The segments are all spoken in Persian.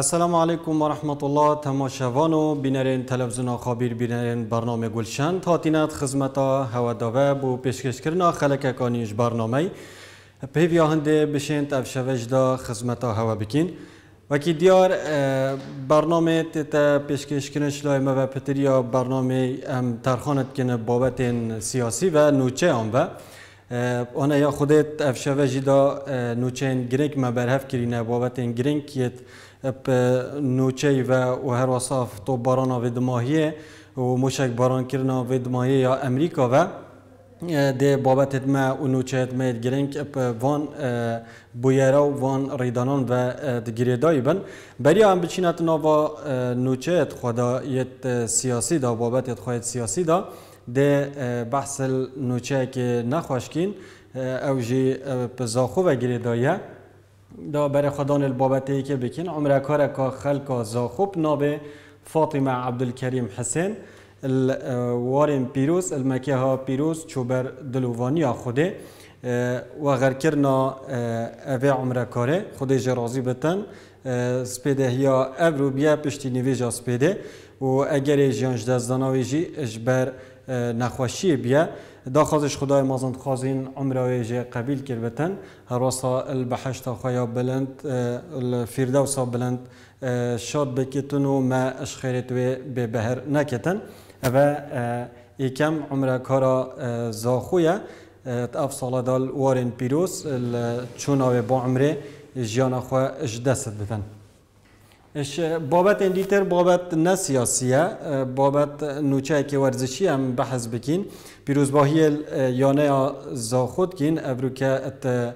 السلام علیکم و رحمت الله تماشاوان و بینرین تلویزیون خابیر بینرین برنامه گلشن تاتینات خدمتا هوا داوه بو پیشکش کرنا خلک کانیش برنامه پیویا هنده بشین تفشوش دا خدمتا هوا بکین وکی دیار برنامه تا پیشکش کنش لای و پتریا برنامه ام ترخانت کنه بابت سیاسی و نوچه آن و آنها یا خودت افشوه دا نوچه گرنگ ما برهف کرینه بابت گرنگ کیت نوچه و هر وصاف تو باران و دماهیه و مشک باران کرنا و دماهیه یا امریکا و ده بابت ما و نوچه ما گرنگ وان بویرا وان ریدانان و دگیریدایی بن برای هم بچینت نوا نوچه خدا یت سیاسی دا بابت خواهد سیاسی دا ده بحث نوچه که نخواشکین او جی بزاخو و دا برای خدان البابتی که بکن. عمره کار که خلق زاخوب نابه فاطمه عبدالکریم حسین وارن پیروز المکه ها پیروز چوبر دلووانی خوده. و غیر کرنا اوه عمره کاره خوده جرازی بتن. سپیده یا بیا پشتی نویجا سپیده. و اگر جیانج دزداناوی جی اجبر نخوشی بیا. دا خدای مازند خازین عمره جه قبیل کرد بتن. هر واسا البحشت خوایا بلند الفیردوسا بلند شاد بکتن و ما اشخیرت و به بهر نکتن. و یکم عمره کارا زاخویا اف سالا دال وارن پیروز چوناوی با عمره جیانا خواه اش دست بتن. اش بابت اندیتر بابت نه سیاسیه بابت نوچه که ورزشی هم بحث بکین پیروزباهی یانه زاخود کین ابروکه ات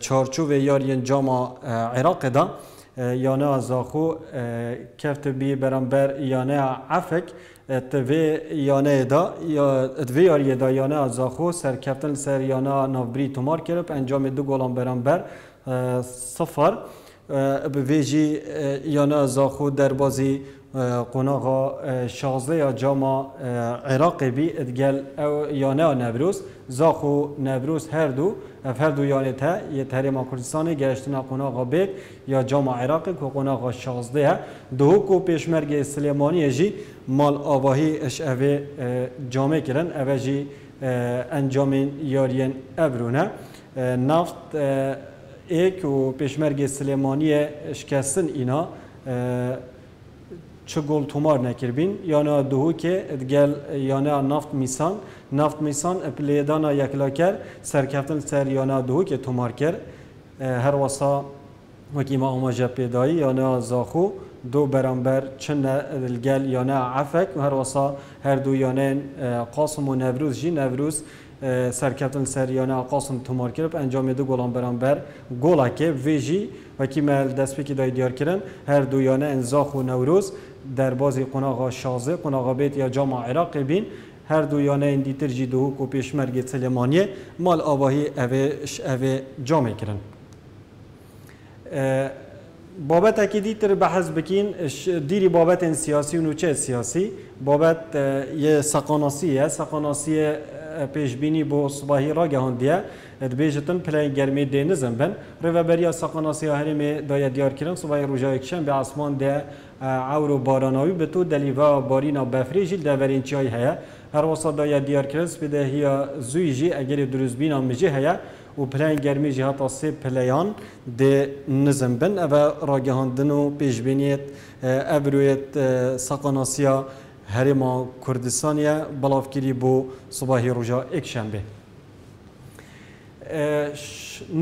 چارچوب یارین جاما عراق دا یانه زاخو کفت بی برانبر یانه عفک وی یانه دا یا وی یاری دا یانه زاخو سر کفتن سر یانه نوبری تومار کرد انجام دو گلان برانبر صفر به ویجی یانا زاخو در بازی قناغا شازده یا جاما عراق بی ادگل او یانا نوروز. زاخو نوروز هر دو هر دو یانه تا یه تحریم کردستان گشتنا قناغا بیت یا جاما عراق که قناغا شازده دو کو پیشمرگ سلیمانی جی مال آواهی اش اوه جامعه کرن. اوه جی انجام یارین ابرونه نفت ایک و پیشمرگ سلیمانی شکستن اینا چه گل تومار نکربین یانا دوهو که ادگل یانا نفت میسان نفت میسان اپلیدانا یکلا کر سرکفتن سر یانا دوهو که تومار کر هر وسا وکی ما پیدایی یانا زاخو دو برانبر چن الگل یانا عفک و هر وسا هر دو یانا قاسم و نوروز. جی نوروز سرکفتن سریانه قاسم تومار کرد انجام دو گلان برانبر گلا که ویجی و کی مل دست پکی دای دیار کردن هر دویانه انزاخ و نوروز. در بازی قناغا شازه قناغا بیت یا جامع عراق بین هر دویانه این دیتر جی دو کو پیشمرگ سلیمانیه. مال آواهی اوه اوه جامع کردن بابت اکی دیتر بحث بکین دیری بابت سیاسی و نوچه سیاسی؟ سقاناسیه سقاناسی پیشبینی بو صباحی را گهاندیه دبیجتن پلای گرمی دینزم بن. رو بریا سقاناسی هریم دایا دیار کردن صباحی روزا یکشن به آسمان ده و باراناوی به تو دلیوا بارینا بفری جیل دورین Her olsa da ya Diyarkilis bir de hiya züyji egeri dürüzbina mici heye û pileyên germî jî hata sê pileyan dê nizim bin ev e ragihandin û pêşbîniyet evroyet e, saqanasiya herêma Kurdistan ye balavkirî bo subahî roja ekşembê.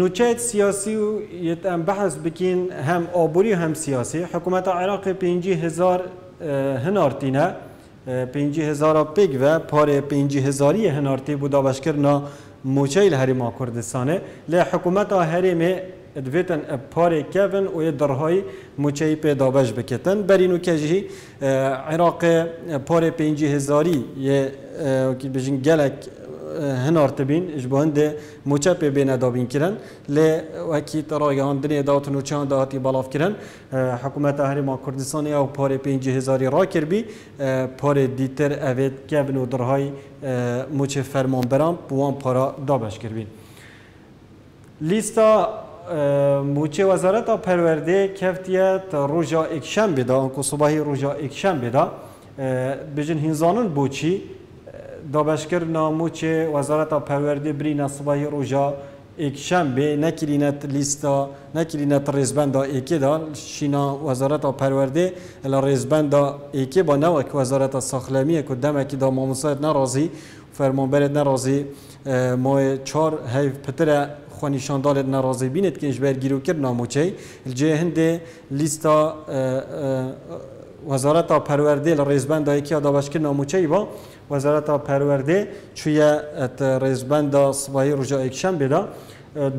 نوچەت سیاسی و یت ئەم بەحز بکەین هەم ئابووری هەم سیاسی حکوومەتە عێراقی پێنجی هزار هنارتینە پینجی هزار پیگ و پار پینجی هزاری هنارتی بودا بشکرنا موچه هرما کردستانه. لی حکومت هرمه دویتن پاره کفن و درهای مچهی پیدا بش بکتن برینو کجی عراق پاره پینجی هزاری یه که بجین گلک هنارت بین اش بهنده موچه پی بین دابین کرن. لی وکی ترای هندنی دات نوچان داتی بالاف کرن. حکومت هرما کردستانی او پاره پینجی هزاری را کر بی پاره دیتر اوید کفن و درهای موچه فرمان برام بوان پارا دابش کر بین لیستا موچه وزارت پرورده کفتیه تا روژا اکشن بدا انکو صبحی روژا اکشن بدا بجن هنزانن بوچی دابشکر نامو چه وزارت پەوەردی برینە سبایی ڕۆژا ئێکشەمبێ نەکرینەت لیستە نەکرینەت ڕێزبەندا ئێکێدا شینا وەزارەتە پەروەردێ لە ڕێزبەندا ئێکێ بە نەوەک وەزارەتە ساخلەمیە و دەمێکیدا مامۆسایت نەڕازی فەرمانبەرێت نەڕازی مۆی چار هەیف پترە خۆنیشاندالێت نەڕازی بینێت کەنجبەر گیرروکرد نامۆچەی جێ هەندێ لیستا وزارت پرورده رزبند ایکی دا بشکر ناموچه با وزارت پرورده چوی ات رزبند صباحی رجا اکشن بیدا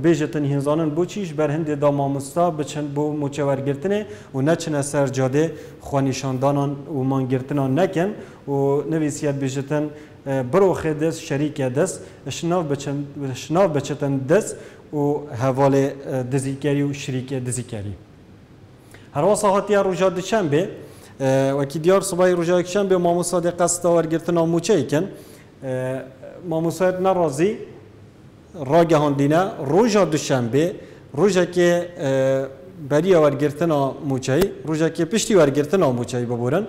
بیجتن هنزانن بو چیش؟ بر هند دا مامستا بچن بو موچه ورگرتنه و نچنه سر جاده خوانیشاندانان و مانگرتنان نکن و نویسیت بیجتن برو خدس شریک دست شناف بچن شناف بچتن دست و حواله دزیکری و شریک دزیکری. هر واسه هاتیا رجا دشنبه وکی دیار صبح روزا یکشنبه به ماموسا دی قصد ورگرتن آموچه ایکن ماموسا نرازی را گهاندینه روزا دوشنبه روزا که بری ورگرتن آموچه روزا که پشتی ورگرتن آموچه ببورن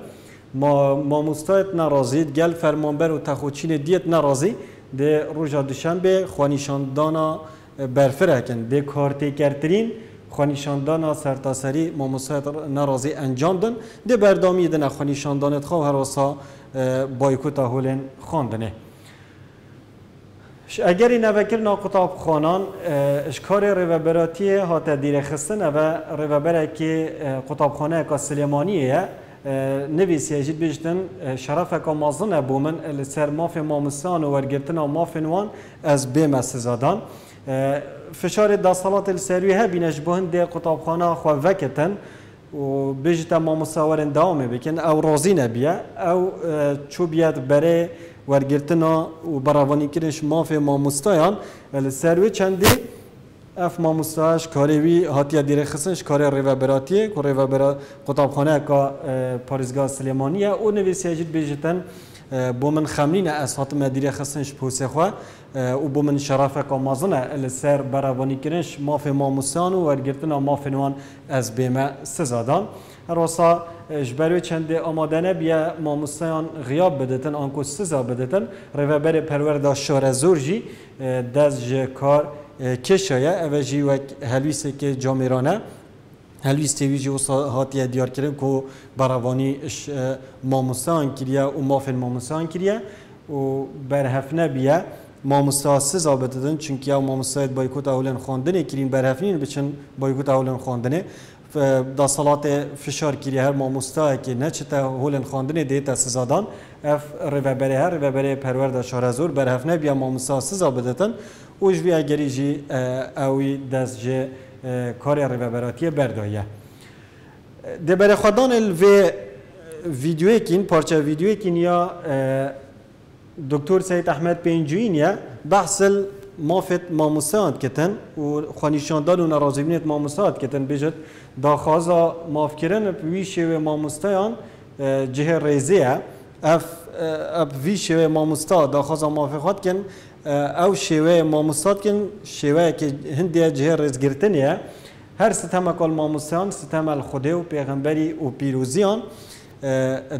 ما ماموستایت نرازید گل فرمانبر و تخوچین دیت روزا دوشنبه خوانیشاندانا برفره کن ده کارتی کرترین خوانیشاندان سرتاسری ماموسایت نرازی انجام دن. ده بردامی دن خوانیشاندانت خواه هر واسا بایکوتا هولن خواندنه اگر این اوکر ناقطاب خانان اشکار روبراتی هات دیر خستن و روبره که قطاب خانه که سلیمانیه نویسی اجید بیشتن شرف که مازن بومن سر ماف ماموسان و ورگرتن ماف نوان از بیم سزادان. فشار داستالات السروی ها بینش بهن ده قطابخانه خو وکتن و بجت ما مصورن دوام بکن. او راضی نبیه او چو بیاد بره ورگرتنا و براوانی کرنش ماف ما مستایان. السروی چندی؟ اف ما مستاش کاریوی هاتیا دیر خسنش کاری ریوبراتیه که ریوبرا قطابخانه که پارزگاه سلیمانیه. او نویسی اجید بجتن بو من خمرین از هاتم دیر خسنش پوسه خواه و بو من شرافه که مازنه السر براوانی کرنش ماف ماموسان و ورگرتن ماف نوان از بیمه سزادان راسا جبروی چند آمادنه بیا ماموسان غیاب بدتن آنکو سزا بدتن روبر پروردا شار زورجی دست کار کشایه اوه جی وک هلویسه که جامیرانه هاتیه دیار کردن که براوانی ماموسان کریه و مافن ماموسان کریه و برهفنه بیه ماموسا سزا بددن چونکه یا ماموسایت بایکوت اولن خواندنه کرین برهفنین بچن بایکوت اولن دا صلات فشار کری هر ماموستا که نه چتا هولن خواندنه دیتا سزادان اف ریوبره هر ریوبره پرورد شارزور برهفنه بیا ماموسا سزا اوش بیا گری جی اوی دست جه کار ریوبراتی بردایه ده بر خودان الوی ویدیوی کین پارچه ویدیوی کین یا دکتر سید احمد پینجوین یا بحث مافت ماموسات کتن و خانیشاندان و بینید ماموسات کتن. بجد دا خوازا ماف کرن وی شوی ماموستایان جه ریزیه اف اف وی شوی ماموستا دا خوازا ماف خود کن. آه، أو شێوەیە مۆمۆستاکن شێوەیەکی هەندێک جێ ڕێزگرتنە هەر ستەمە کۆل مامۆسیان ستەمە خودێ و پیغمبری و پیرروزیان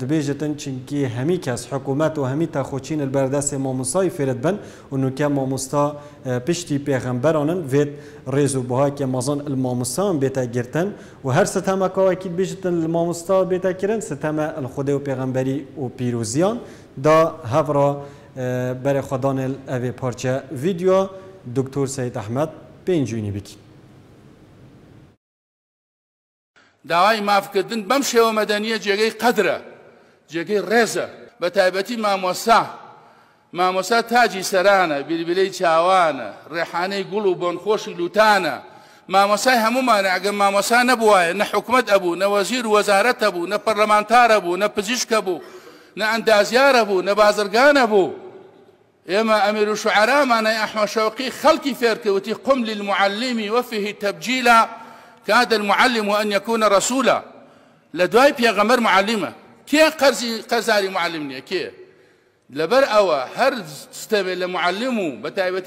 دەبێژتن آه، چینکی هەمی کس حکومت و هەمی تاخۆچین بەردەستی مامۆسای فێرت بن. و نوکە ماموستا آه، پشتی پێغمبەرانن بێت ڕێز و که مازان الماموستان بێتە گرتن. و هر ستم ستەمە کاواکی بیجتن الماموستا بێتە کردن ستەمە خودێ و پیغمبری و پیروزیان. دا هفرا بر خدان الاوی پارچه ویدیو دکتر سید احمد پینجوینی بکی داوای مافکردن بەم شێوە مەدەنیە جێگەی قەدرە جێگەی ڕێزە. بە تایبەتی مامۆسا مامۆسا تاجی سەرانە بیربلەی چاوانە ڕێحانەی گوڵ و بۆنخۆشی لوتانە. مامۆسای هەمومانە ئەگەر مامۆسا نەبووایە نە حکومت ئەبوو نە وەزیر وەزارەتە بوو نە پەرلەمانتارە بوو نە پزیشکە بوو نە ئەندازیارە بوو نە بازرگانە بوو إما أمير شعراء أنا يا أحمد شوقي خلقي فيرك وتي قم للمعلم وفيه تبجيلا كاد المعلم أن يكون رسولا. لدواي دوای غمر معلمة. كي قەرزی قەزاری معلمني؟ كي؟ لبر لەبەر ئەوە هەر ستەوێ لە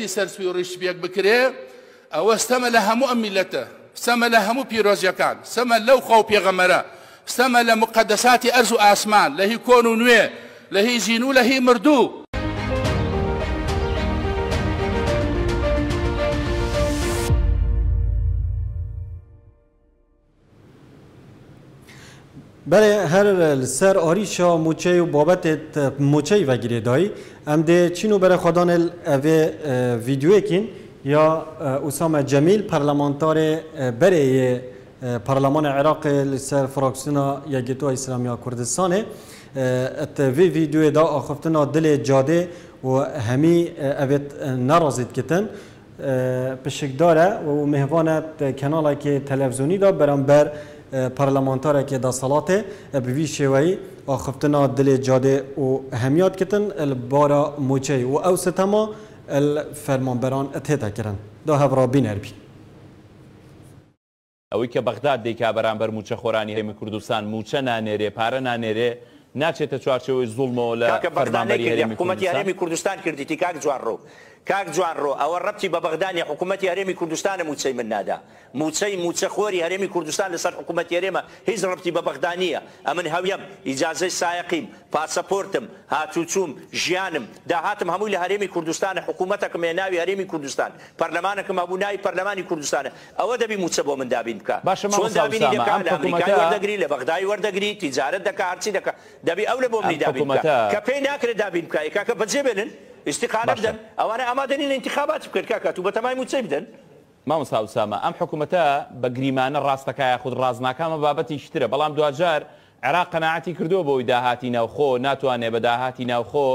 سرس في ورش بيك سەرسوی و ڕیشبێک بکرێ ئەوە ستەمە لە هەموو ئەم میلەتە استمع لە هەموو پیرۆزیەکان سەمە لەو خەو پێغەمەرە سەمە لە مقدەساتی ئەرز و ئاسمان لە بله هر سر آریشا موچه و بابت موچه و گیری دایی ام ده چینو بره خودان اوه ویدیو اکین یا اسامه جمیل پرلمانتار بره پرلمان عراق سر فراکسیونا یگیتو اسلامیا کردستانه. ات وی ویدیو دا آخفتنا دل جاده و همی اوه نرازید کتن. پشک داره و مهوانت کنال که تلویزیونی دا برانبر پارلمانتاره پارلمانتارکی دا سالاته به وی شوی آخفتنا دل جاده و همیاد کتن البارا موچه و او ستما الفرمانبران اتهتا کرن دا هفرا بین اربی اوی که بغداد دیکا برانبر موچه خورانی هم کردستان موچه نانیره پاره نانیره ناچێتە چوارچەوەی زوڵمەوە لە فەرمانبەری هەرێمی کوردستان کردی تیکاک جوار ڕوو کاک جوان ڕۆ. ئەوە ڕەتی بە بەغدانی حکوومەتی هەرێمی کوردستانە موچەی من نادا. موچەی موچە خۆری هەرێمی کوردستان لەسەر حکوومەت هەرێمە هیچ ڕەتی بە بەغدانیە. ئەمن هەویم ئیجازەی سایقیم پاسەپۆرتم هاتوچوم ژیانم. داهاتم هەمووی لە هەرێمی کوردستانە. حکوومەتەکەم ێ ناوی هەرێمی کوردستان. پەرلەمانەکەم هەبوو ناوی پەرلەمانی کوردستانە. ئەوە دەبی موچە بۆ من دابین بکە. چۆن دابینی دەکا لە ئەمریکای وەردەگری لە بەغدای وەردەگری تیجارت دەکا هەرچی دەکە دەبی ئەو لە بۆ منی دابین کە پێی ناکرێت دابین بکە. کاکە بەجێ بێنن؟ استقالە بدەن. ئەوانە ئامادەنین انتخابات بکرد کاکە تو بە تەمای موچەی بدەن. مامۆستا وسامە ئەم حکوومەتە بە گریمانە ڕاستەکایە خود ڕازناکامە بابەتی شترە. بەڵام دوجار عێراق قەنەعاتی کردو بۆی داهاتی ناوخۆ ناتوانێ بە داهاتی ناوخۆ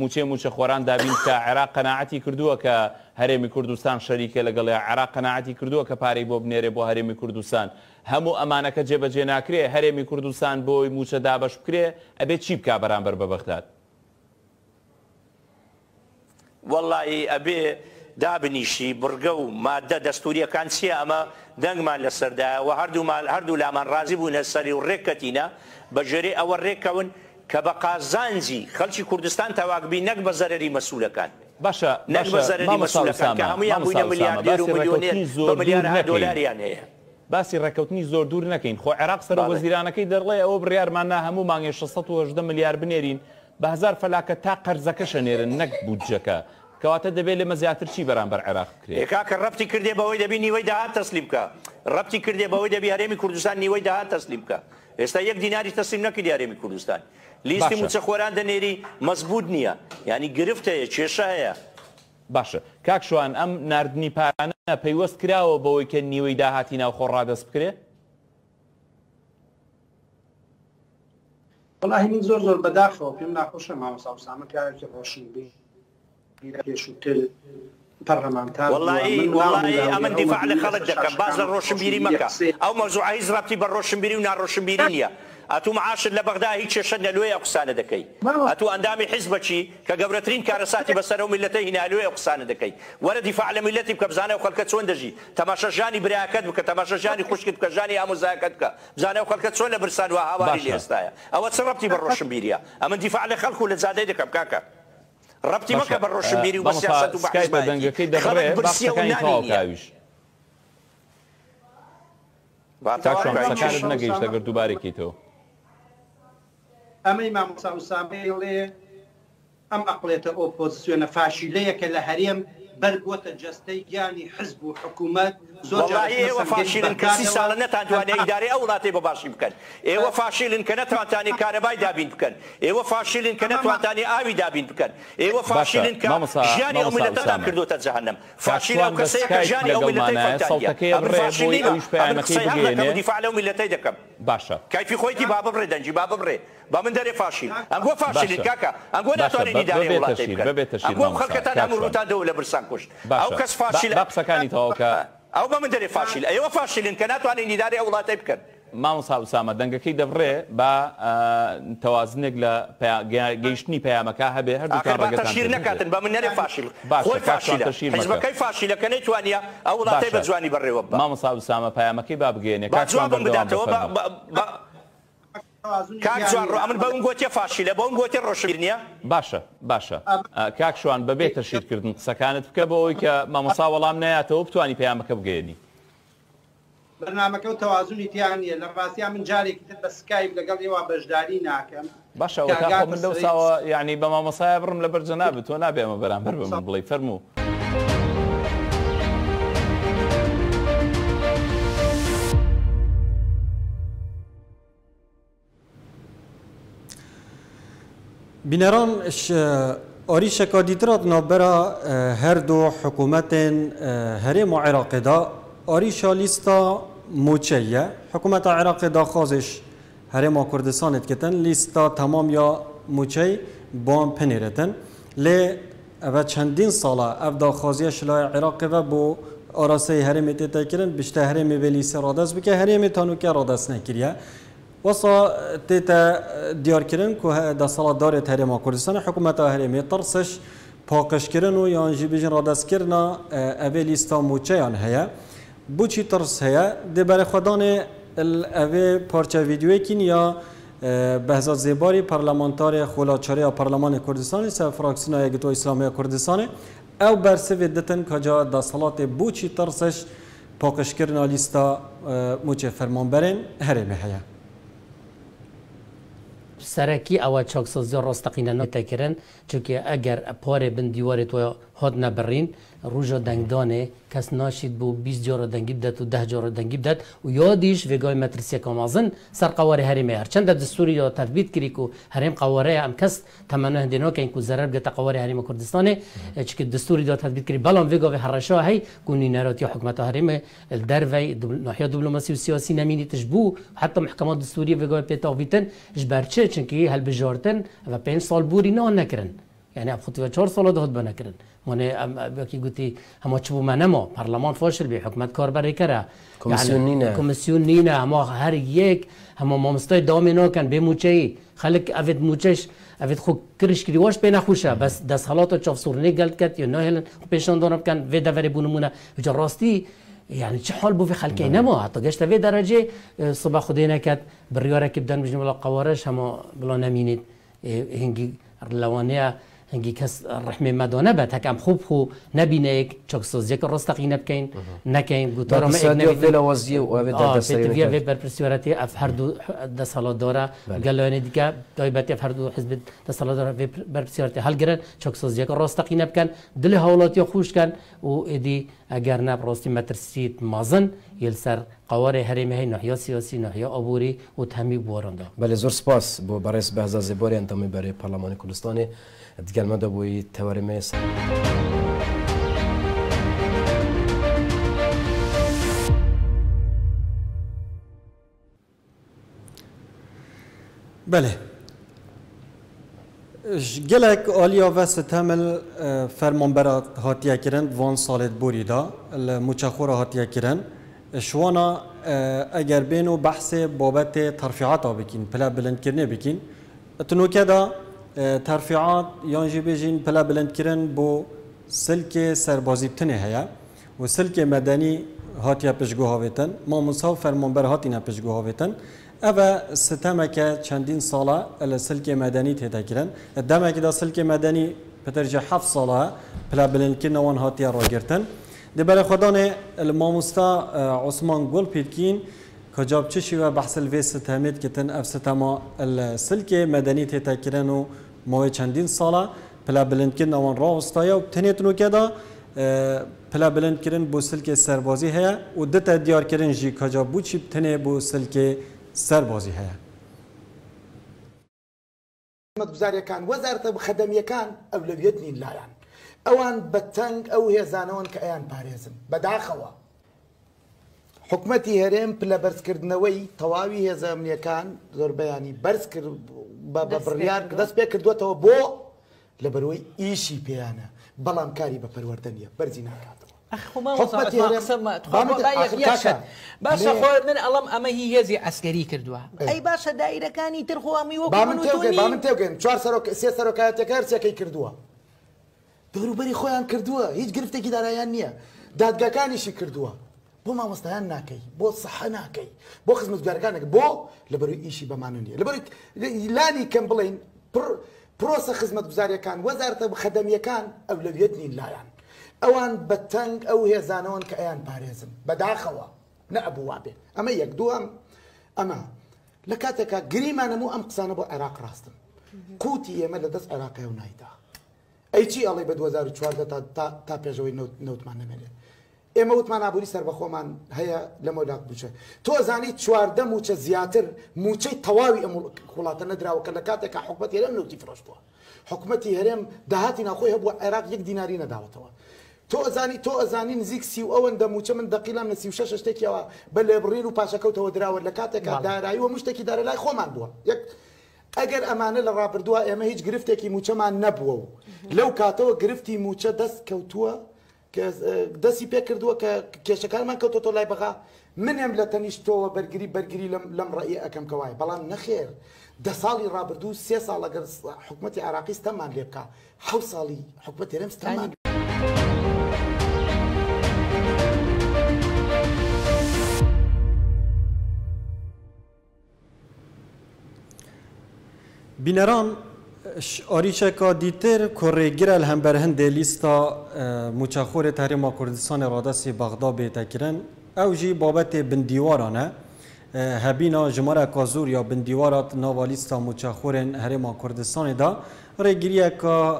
موچێ موچە خۆران دابین کە عێراق قەنەعاتی کردووە کە هەرێمی کوردستان شەریکە لەگەڵێ عێراق قەنەعاتی کردووە کە پارەی بۆ بنێرێ بۆ هەرێمی کوردستان. هەموو ئەمانەکە جێبەجێ ناکرێ هەرێمی کوردستان بۆی موچە دابش بکرێ ئەبێت چی بک بەرامبەر بە بەغداد واللهی ئەبێ دابنیشی بڕگە و مادە دەستوریەکان چییە ئەمە دەنگمان لەسەردایە و هەردوو هەردوو لامان ڕازی بوون هەسەری و ڕێککەتینە بە ژێرێ ئەوە ڕێکەون کە بە قازانجی خەڵکی کوردستان تاواکبی نەک بە زەرری مەسوولەکان باشە نەک بە زەرری مەسوولەکان کە هەمویان بووینە ملیاردێر و میلیۆنێر بە ملیارها دۆلاریان هەیە باسی ڕێکەوتنی زۆر دوور نەکەین خۆ عێراق سەر وەزیرانەکەی دەڕڵێ ئەوە بڕیارماننا هەموو مانگی 6 میلیارد بنێرین. بە هزار فەلاکە تا قەرزەکەشە نێرن نەک بودجەکە. کەواتە دەبێت لێمە زیاتر چی بەرامبەر عێراق کرێت کاکە ڕپتی کردێ بەوەی دەبی نیوەی داهات تەسلیم بکە. ڕپتی کردێ بەوەی دەبی هەرێمی کوردستان نیوەی داهات تەسلیم بکە. ئێستا یەک دیناری تەسلیم نەکردی هەرێمی کوردستان. لیستی موچە خۆران دەنێری مەزبوط نییە. ینی گرفت هەیە کێشە هەیە باشە کاکشوان ئەم نردنی پارانە پەیوەست کراوە بەوەی کە نیوەی داهاتی ناوخۆ ڕادەست بکرێت وڵی من زۆر زۆر بەداخەوە پێم ناخۆشە مامەسا سامە پیاوێکی ڕۆشن بی پێشوتر پەرلەمانتار ئەمن دیفاع لە خەڵک دەکەم باز لە ڕۆشنبیری مەکە ئەو مەزوعی زرابتی بە ڕۆشنبیری و ناڕۆشنبیری نییە ئەتو معاشت لە بەغدا هیچ کێشە نەلوێ قسانە دەکەی ئەتو ئەندامی حیزبەچی کە گەورەترین کارەساتی بەسەر و میلەتە هینالوێ قسانە دەکەی وەرە دیفاع لە میلەتی بکە بزانە و خەڵکە چۆن دەژی تەماشەژانی براکەت بکە تەماشەژانی خوشکت بکە ژانی ئامۆزایەکەت بکە بزانە و خەڵکە چۆن لە برسان و هاواری لێستایە ئەوە چ ڕەبتی بە ڕۆشنبیریە ئەمە دیفاع لە خەڵکو لە زادەی دەکەم کاکە ڕبتی مەکە بە ڕۆشنبیری و بەسیاست و بە دەنگەکەی دەڕێ بەسەکانی تاواکاویش نەگەیشتە گەر دووبارێکیتەوە ئەمەی مامۆسا وسامێڵێ ئەم ئەقلێتە ئۆپۆزیسیۆنە فاشیلەیە کە لە هەرێم بەرگوتە جستەی گیانی حزب و حکوومەت ئێوە فاشیلن کەسی ساڵە نەتانوانێ ئیدارێ ئەو وڵاتی بە باشی بکەن ئێوە فاشیلن کە نەتوانانی کارەبای دابین بکەن ئێوە فاشیلن کە نەتوانانی ئاوی دابین بکەن ئێوە فاشیلن کە ژیانی ئەو ملەتەدان کردوتە جەهنم فاشیل ئەو کەسەیە کە ژیانی ئەو ملەتەی دیفاع لەو ملەتەی دەکەم باشە کایفی خۆیتی با بڕێ دەنجی با بڕێ با من دەرێ فاشیل ئەنگۆ فاشیل کاکە ئەنگۆ ناتوانێت ئیدارێ وڵاتی بکەن ئەنگۆ خەڵکەتان هەموو ڕوتان دەوە لە برسان کوشت ئەو کەس فاشیل قسەکانی تەواوکە. ئەو بە من دەرێ فاشیل ئەوە فاشیلن کە ناتوانین نیداری ئەو وڵاتی بکەن. مامۆسا وسامە دەنگەکەی دەبڕێ بە تەوازنێک لە گەیشتنی پەیامەکە هەبێ هەردووکانشیر نکاتن بە من نەرێ فاشیل. خۆی فاشیلەکەی فاشیلەکە نەیتوانە ئەو وڵاتی بە جوانی بڕێوە مامۆسا وسامە پەیامەکەی با بگەێنێ جوابم بداتەوە کاک جوان ڕۆ ئەمن بەون گوتێ فاشیلە بەون گوتێ ڕۆشبیر نییە؟ باشە باشە. کاک شوان بەبێتە شیرکردن قسەکانت بکە بە ئەوی کە مامەسا وەڵام نایاتەوە بتوانانی پەیامەکە بگەێنی بەنامەکە و تەوازونی تیانە لە ڕاستیا من جارێکی تر بە سکایب لەگەڵ ئێوە بەشداری ناکەم. باشە من لەو ساوە یعنی بە مامەسایە بڕم لە بەرجە نابێت تۆ نابێمە بەرامبەر بە من بڵێ فەرموو. بینەران ئاریشەکە دیترات نابەرە هەردوو حکوومەتên هەرێم و عێراقیدا ئاریشا لیستا موچەیە حکوومەتە عێراقیدا خۆزش هەرێما کوردستانت کردن لیستا تەمام یا موچەی بۆم پنێرەتن لێ ئەvە چەندین ساڵە ئەف داخوازیە شلای عێراقیە بۆ ئاراسی هەرێمی تێتەکردن بیشتە هەرێمی بێلیسی ڕادەست بکە هەرێمی تانوکە ڕادەست نەکریە وەسا تێتە دیارکردن کو دەسەڵاتدارێت هەرێما کوردستان حکوومەتە هەرێمی ترسش پاقشکردن و یانژی بژین ڕادەستکردنا ئەvێ لیستا موچەیان هەیە بچی ترس هەیە دێبەرە خوددانێ ئەvێ پارچە ویددیوەکین یا بەهزا زێباری پەرلەمانتاری خۆلاچاری پەرلەمانی کوردستانی سەر فراکسیونە یەکتۆ ئیسلامی کوردستانی ئەو بەرسێ دتن کەجا دەسەڵاتی بچی ترسش پاقشکردنا لیستا موچێ فەرمانبەرێن هەرێمە هەیە. سەرەکی ئەوە چاکسۆزی ڕۆستەقینە نۆتەکردن چونکە ئەگەر پارێ بن دیوارێت تۆ هات نەبڕین ڕژە دەنگدانێ کەس ناشید بۆ 20 جۆرە دەنگی بدات و ده جۆرە دەنگی بدات و یادیش وێگای مەترسیەکە مازن سەر قوارە هەرێمە هەرچەندە دستوری یا تەبیت کریک و هەرێم قوارەیە ئەم کەس تەمەە هەندێنەوەکەین و زەرەر بێتە قوارە هەرێمە کوردستانی چکە دستوری دا تەبیت کری. بەڵام وێگاوی هەڕەشا هەی گونی نەرەتی حکوومەتە هەرێمە دەرڤی ناحیا دیبلوماسی و سیاسی نەمینی تش بوو حتا محکمە دستوری وێگای پێتاویتن ژ بەرچێ چونکی هەلبژارتن و پێ ساڵ بوری نان نەکردن. یعنی خطوه چهار سال دهات بنا کردن مانه باکی گوتی همه چه بو منما پارلمان فاشل بی حکومت کار برای کرده کمیسیون کمیسیون نینه همه هر یک همه مامستای دامی ناکن به موچه خلق اوید موچش اوید خو کرش کری. واش بین خوشه بس دست حالات چاف سورنی گلد کت یا نه پیشان دارم کن. و دوری بونمونه. يعني چه حال بو خلقي نما حتى قشت في درجه صبح خدينا كات بريارة كبدان بجنب ولا قوارش هم بلا نمينيد هنجي لوانيه هەنگی کەس ڕحمێ مەدۆنە بە تەکەم خوب خو نبینەیەک چۆکسۆزیەکە ڕۆستەقینە بکەین نەکەین گوتۆڕێ بەرپرسیوەتی ئەف هەردوو دەسەڵات دۆرە. گەلوێنێ دیکە دایبەتی هەردوو حزب دەسەڵات بەرپسیوەتی هەلگرن چۆکسۆزیەکە ڕۆستەقینە بکەن دلی هەوڵاتی خوشکەن و ئێدی ئەگەر ناپڕۆستی مەترسیت مازن یلسەر قوارێ هەی نحیا سیاسی نحیا ئەبووری و تەمی بۆڕندا بەێ زۆر سپاس بۆ بەڕێز بەهزا زیبۆریان تەمی بەرێ پەرلەمانی کوردستانی. دیگر ما دبوی توری بله. گلک آلیا و ستمل فرمان برا هاتیه وان سالت بوری دا. مچخور هاتیه کرن. شوانا اگر بینو بحث بابت ترفیعات ها بکین پلا بلند کرنه بکین ترفیعات یان جی بجین پلا بلند کرن بو سلک سربازی بتنه هیا و سلک مدنی هاتیا پشگو هاویتن ما مصاف فرمانبر هاتینا پشگو هاویتن اوه ستمه که چندین ساله ال سلک مدنی تیتا کرن دمه که دا سلک مدنی پترجه هفت ساله پلا بلند کرن وان هاتیا را گرتن دی برای خودان الماموستا عثمان گل پیدکین کجابچشی و بەحسل وێ ستەمێت کتن ئەف ستەما سلکێ مەدەنی تێتەکردن و ماوەی چەندین ساڵە. پلا بلندکردن ئەوان ڕاوستایە و تێنێتنوکێدا پلا بلندکردن بۆ سلکێ سەربازی هەیە و دتە دیارکردن ژی کجاببووچی بتنێ بۆ سلکێ سەربازی هەیە. گوزاریەکان وەزارتە خەدەمیەکان ئەولەویت نین لایەن ئەوان بە تەنگ ئەو هێزانەوەن کە ئەیان پارێزم بەداخەوە. حکوومەتی هەرێم پلە بەرزکردنەوەی تەواوی هێزەمنیەکان زۆر بەیانی. بەرز کرد بە بڕیار دەست پێ کردوێتەوە بۆ لە بەرەوەی ئیشی پێیانە. بەڵام کاری بە پەروەردە نیە. بەرزی ناکاتەوە. باشە خۆ من ئەڵم ئەمە هی هێزی ئەسکەری کردووە. ئەی باشە دایرەکانی ترخوامی من تێگەن چوار سێ سەرۆکاتەکە هەرسەکەی کردووە. دەوروبەری خۆیان کردووە. هیچ گرفتێکی دارایان نییە. دادگاکانیشی کردووە. بۆ مامۆستایان ناکەی بۆ سەح ناکەی بۆ خزمەتگارەکانێک بۆ لەبەروی ئیشی بەمانە نیە. لەبەر لانی کەم بڵین پرۆسە خزمەت گوزاریەکان وەزارتە خەدەمیەکان ئەولەویەت نین لایەن. ئەوان بە تەنگ ئەو هێزانەوەن کە ئەیان پارێزم بەداخەوە نە ئەبوو وابێ ئەمە یەک دووەم ئەمە لە کاتێکە گریمانەمو ئەم قسانە بۆ عێراق ڕاستن. قوتی ئێمە لە دەست عێراقی و نایدا. ئەی چی ئەڵێ بە 2014 تا پێشەوەی نوتمان نەمێنێت؟ ئێمە وتمان ئابووری سربەخۆمان هەیە لە مۆلاک بچە تۆ زانی چواردە موچە زیاتر موچەی تەواوی ئەم وڵاتە نەدراوە کە لە کاتێکە حکوومەت هێرم نوتی فرۆش بووە. حکوومەتی هەرێم داهاتی ناخۆی هەبووە عێراق یەک دیناری نەداوەتەوە. تۆ ئەزانی تۆ ئەزانی نزیک سی و ئەوەندە موچە من دەقیلام نە سی و شش شتێکیەوە بە لێبڕین و پاشەکەوتەوە دراوە لە کاتێکە دارایی و مشتێکی دارە لای خۆمان بووە. یەک ئەگەر ئەمانە لە ڕابردووە ئێمە هیچ گرفتێکی موچەمان نەبووە و لەو کاتەوە گرفتی موچە دەست کەوتووە دەستی پێ کردووە کە کێشەکانمان کەوتۆ لای بەغا. منێم لە تەنیشتەوە بەرگری بەرگری لەم ڕێی ئەەکەم کەوای بەڵام نەخێر. دە ساڵی ڕابردوو سێ ساڵ لەگەر حکوومەتتی عراقی ستەمان لێ بکە حو ساڵی حکوومەت تێرم ستەمان بینەران شعاریشه که دیتر کرگیر الهمبر هند لیستا مچخور تحریم کردستان رادست بغدا به تکرن او جی بابت بندیوارانه هبینا جمارا کازور یا بندیوارات ناوالیستا مچخورن حریم کردستان دا رگیریه که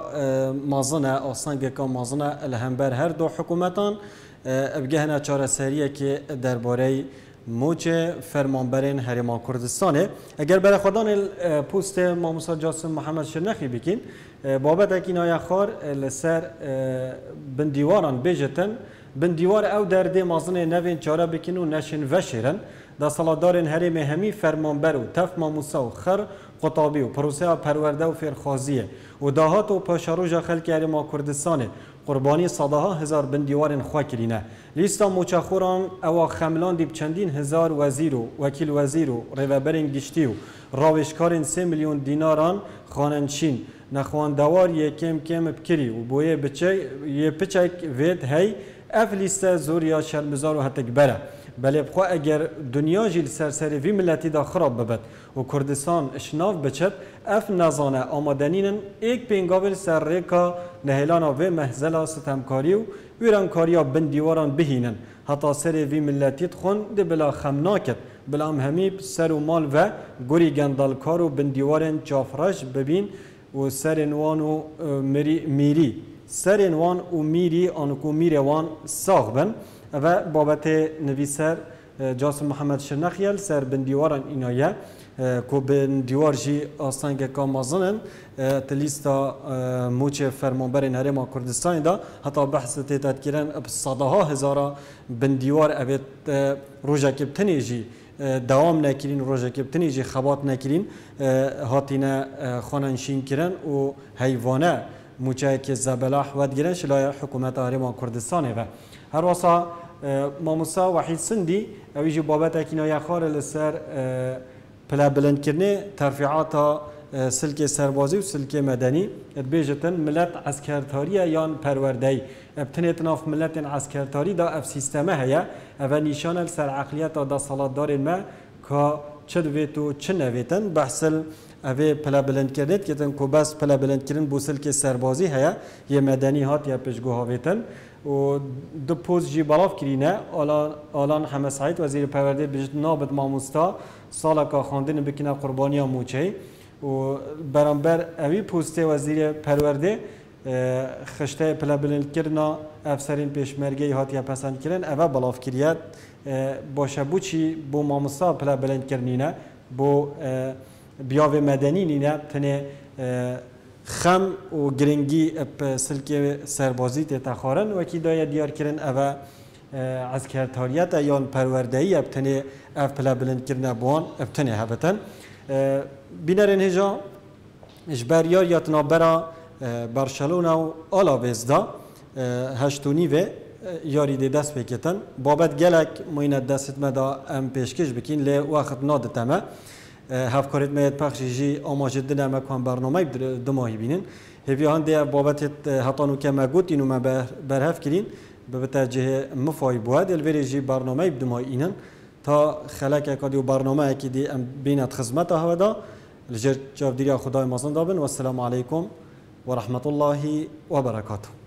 مازنه آسانگه که مازنه الهمبر هر دو حکومتان ابگهنا چاره سریه که درباره موچه فرمانبرین هریما کردستانه. اگر برای خودان پوست ماموسا جاسم محمد شرنخی بکین بابت اکی نای خار لسر بندیواران بیجتن بندیوار او درده مازن نوین چاره بکن و نشن وشیرن. دا سالادارن هریم همی فرمانبر و تف ماموسا و خر قطابی و پروسه پرورده و فرخازیه و داهات و پاشاروژ خلک هریما کردستانه قربانی صداها هزار بندیوارن خوا کرینه لیستا موچخوران او خملان دیب چندین هزار وزیر و وکیل وزیر و ریوبرین گشتی و راوشکارین سه میلیون دیناران خاننشین نخواندوار یکم کم بکری و بویه بچه یه پچک وید هی اف لیستا زوریا شرمزار و هتک بره بله بخوا اگر دنیا جیل سرسری وی ملتی دا خراب ببد و کردستان اشناف بچد اف نزانه آمادنینن ایک پینگاول سر ریکا نهلانا و محزلا ستمکاری و ویرانکاریا بندیواران بهینن حتی سر وی ملتی خون ده بلا خمناکت بلا همی سر و مال و گوری گندالکار و بندیوارن جافراش ببین و سر نوان و میری سر نوان و میری آنکو میری وان ساغ بن و بابت نویسر جاسم محمد شرنخیل سر بندیواران اینایه کو بندیوار جی آستانگ کامازنن تلیستا موچ فرمانبر هرما کردستان دا حتی بحث تیتت کردن صدها هزارا بندیوار اوید روژا کبتنی جی دوام نکرین روژا کبتنی جی خبات نکرین هاتینا خاننشین کردن و حیوانه موچه که زبلاح ود گرن شلای حکومت هرما کردستان و هر واسه ماموسا وحید سندی اویجی بابت اکینا خار لسر پلا بلندکردنی ترفیعات سلک سربازی و سلک مدنی بیجتن ملت عسکرتاریه یان پروردهی ابتنیت ناف ملت عسکرتاری دا اف سیستمه هیا او نشان سر عقلیت دا صلات دار ما که چه دویت و چه نویتن بحثل اوه پلا بلند کردید که تن کو بس پلا بلند کردن بو سلک سربازی هیا یه مدنی هات یا پشگو هاویتن و دو پوز جی بلاف کرینه. آلان, آلان همه سعید وزیر پرورده بجد نابد ماموستا سالکا خواندن بکنه قربانی موچه و برانبر اوی پوسته وزیر پرورده خشته پلا بلند کرنا افسرین پیشمرگی هاتیا پسند کردن اوه بلاف کریت باشه بو چی بو ماموسا پلا بلند کرنینه بو بیاو مدنی نینه تنه خم و گرنگی اپ سلک سربازی تخارن و کی دایا دیار کردن اوه عسکرتاریت یان پروردهی ابتنه اف پلا بلند کرنه بوان ابتنه هبتن بینرین هجا اجباریار یاتنا برا برشلونا و آلا ویزدا هشتونی و یاری دی دست بکتن بابت گلک موین دست مدا ام پیشکش بکین لی وقت نادتمه هفکاریت میاد پخشی جی آماجد دنه مکان برنامه دو ماهی بینین. هفی هنده بابت هتانو که مگوت اینو ما برهف کرین. بتوجه مفای بود الوری جی برنامه بدما اینن. تا خلک کادی و برنامه کی دی ام بینت خدمت هودا لجر جواب خدای مازن دابن. و السلام علیکم و رحمت الله و برکاته.